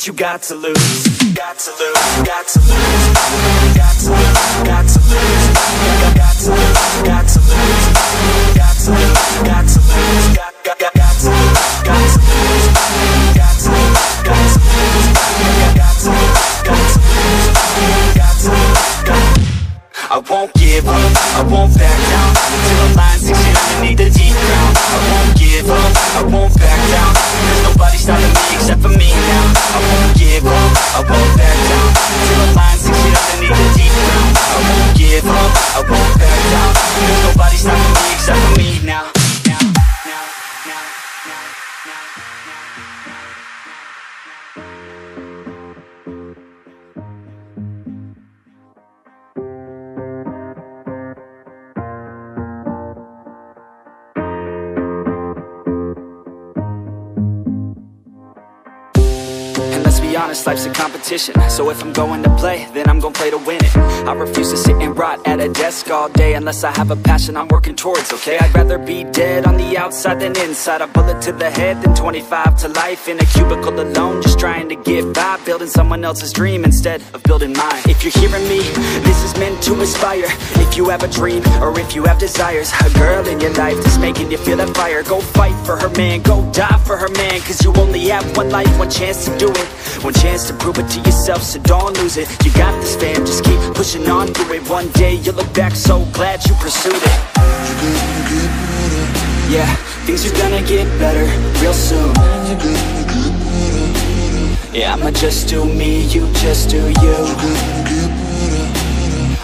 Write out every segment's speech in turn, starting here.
what you got to lose Got to lose, got to lose Got to lose, got to lose Got to lose, got to lose Got to lose, got to lose Got, got, got, got to lose, got to lose Got to lose, got to lose Got to lose, got to lose Got to lose, I won't give up, I won't back down Till the line sinks in underneath the deep ground I won't give up, I won't back down There's nobody And let's be honest, life's a competition. So if I'm going to play, then I'm gonna play to win it. I refuse to sit and rot at a desk all day Unless I have a passion I'm working towards, okay? I'd rather be dead on the outside than inside. A bullet to the head than 25 to life. In a cubicle alone, just trying to get by. Building someone else's dream instead of building mine. If you're hearing me, this to inspire. If you have a dream, or if you have desires A girl in your life that's making you feel that fire. Go fight for her man, go die for her man Cause you only have one life, one chance to do it. One chance to prove it to yourself, so don't lose it. You got this fam, just keep pushing on through it. One day you'll look back so glad you pursued it. Yeah, things are gonna get better real soon. Yeah, I'ma just do me, you just do you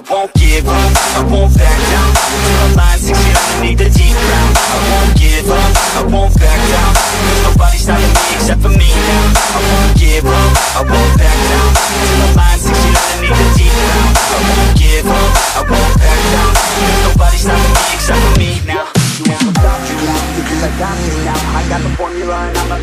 I won't give up, I won't back down. The line sinks in underneath the deep ground I won't give up, I won't back down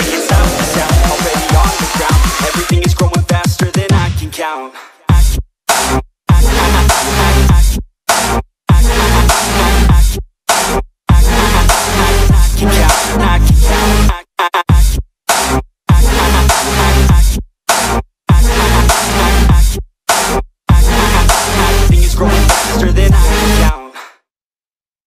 already on the ground. Everything is growing faster than I can count